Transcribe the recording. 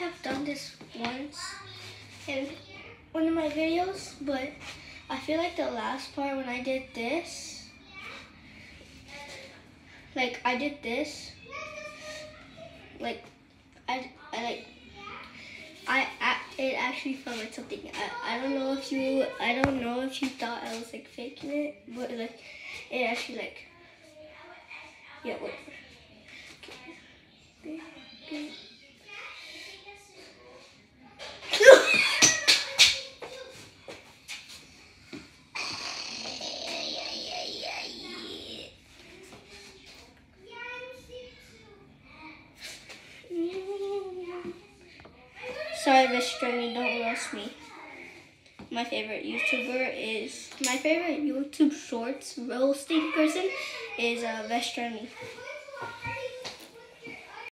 have done this once in one of my videos, but I feel like the last part when I did this, like I did this, like I, I like I, I it actually felt like something. I, I don't know if you I don't know if you thought I was like faking it, but like it actually like yeah wait. Sorry, Mr. Me, don't roast me. My favorite YouTuber is my favorite YouTube Shorts roasting person is uh, Vestrami.